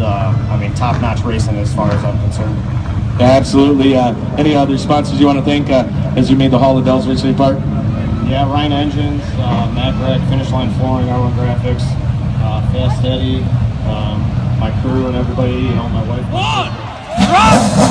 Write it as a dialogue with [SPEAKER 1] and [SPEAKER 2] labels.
[SPEAKER 1] uh, I mean, top-notch racing as far as I'm concerned.
[SPEAKER 2] Yeah, absolutely. Uh, any other sponsors you want to thank uh, as you made the Hall of Dells Raceway Park?
[SPEAKER 1] Yeah, Ryan Engines, uh, Matt Breck, Finish Line Flooring, R1 Graphics, uh, Fast Eddie, um, my crew and everybody, you know, my wife.
[SPEAKER 3] One, run!